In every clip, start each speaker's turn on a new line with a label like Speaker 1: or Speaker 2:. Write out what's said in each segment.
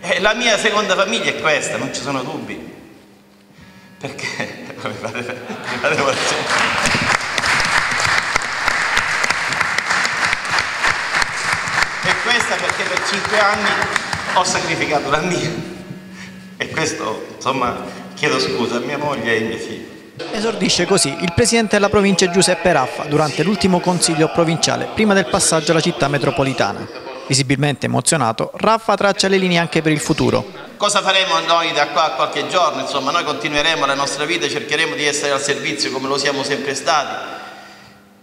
Speaker 1: E la mia seconda famiglia è questa, non ci sono dubbi. Perché? E questa perché per cinque anni ho sacrificato la mia. E questo, insomma, chiedo scusa a mia moglie e ai miei figli.
Speaker 2: Esordisce così il presidente della provincia Giuseppe Raffa durante l'ultimo consiglio provinciale prima del passaggio alla città metropolitana. Visibilmente emozionato, Raffa traccia le linee anche per il futuro.
Speaker 1: Cosa faremo noi da qua a qualche giorno? Insomma, noi continueremo la nostra vita, cercheremo di essere al servizio come lo siamo sempre stati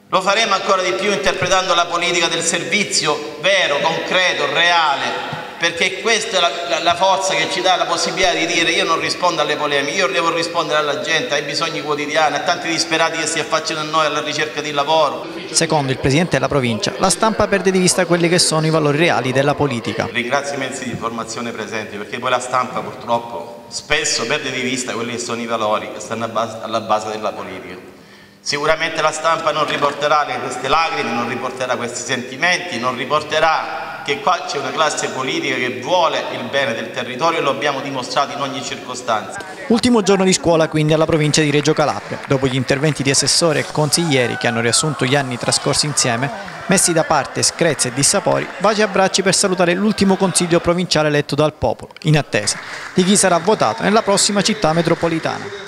Speaker 1: lo faremo ancora di più interpretando la politica del servizio vero, concreto, reale, perché questa è la, la, la, forza che ci dà la possibilità di dire io non rispondo alle polemiche, io devo rispondere alla gente, ai bisogni quotidiani, a tanti disperati che si affacciano a noi alla ricerca di lavoro.
Speaker 2: Secondo il Presidente della provincia, la stampa perde di vista quelli che sono i valori reali della politica.
Speaker 1: Ringrazio i mezzi di informazione presenti perché poi la stampa purtroppo spesso perde di vista quelli che sono i valori che stanno alla base della politica. Sicuramente la stampa non riporterà queste lacrime, non riporterà questi sentimenti, non riporterà che qua c'è una classe politica che vuole il bene del territorio e lo abbiamo dimostrato in ogni circostanza.
Speaker 2: Ultimo giorno di scuola quindi alla provincia di Reggio Calabria. Dopo gli interventi di assessori e consiglieri che hanno riassunto gli anni trascorsi insieme, messi da parte screzze e dissapori, baci e abbracci per salutare l'ultimo consiglio provinciale eletto dal popolo, in attesa di chi sarà votato nella prossima città metropolitana.